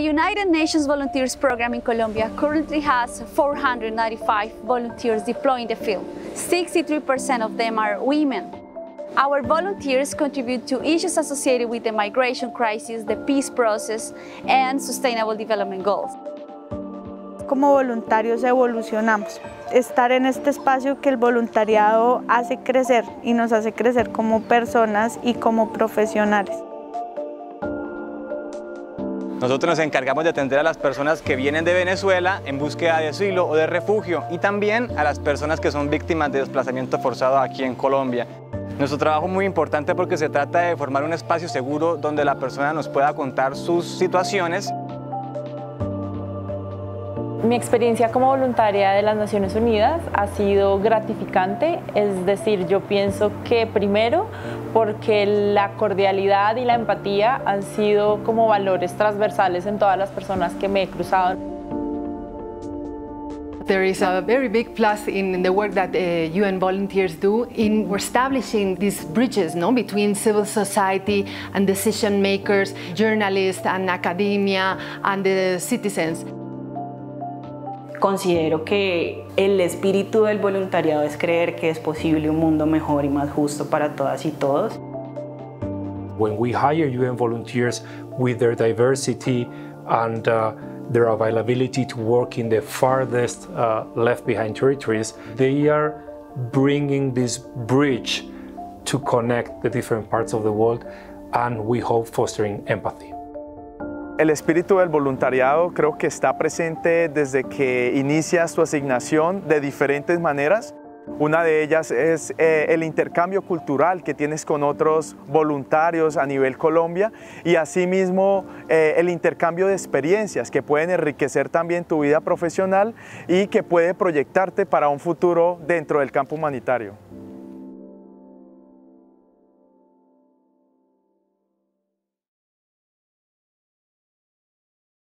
United Nations Volunteers Program in Colombia currently has 495 volunteers deployed in the field. 63% of them are women. Our volunteers contribute to issues associated with the migration crisis, the peace process, and sustainable development goals. Como voluntarios evolucionamos. Estar en este espacio que el voluntariado hace crecer y nos hace crecer como personas y como profesionales. Nosotros nos encargamos de atender a las personas que vienen de Venezuela en búsqueda de asilo o de refugio y también a las personas que son víctimas de desplazamiento forzado aquí en Colombia. Nuestro trabajo es muy importante porque se trata de formar un espacio seguro donde la persona nos pueda contar sus situaciones. Mi experiencia como voluntaria de las Naciones Unidas ha sido gratificante, es decir, yo pienso que primero porque la cordialidad y la empatía han sido como valores transversales en todas las personas que me he cruzado. There is a very big plus in the work that uh, UN volunteers do in establishing these bridges no, between civil society and decision makers, journalists and academia and the citizens. Considero que el espíritu del voluntariado es creer que es posible un mundo mejor y más justo para todas y todos. When we hire UN volunteers with their diversity and uh, their availability to work in the farthest uh, left behind territories, they are bringing this bridge to connect the different parts of the world and we hope fostering empathy. El espíritu del voluntariado creo que está presente desde que inicias tu asignación de diferentes maneras. Una de ellas es eh, el intercambio cultural que tienes con otros voluntarios a nivel Colombia y asimismo eh, el intercambio de experiencias que pueden enriquecer también tu vida profesional y que puede proyectarte para un futuro dentro del campo humanitario.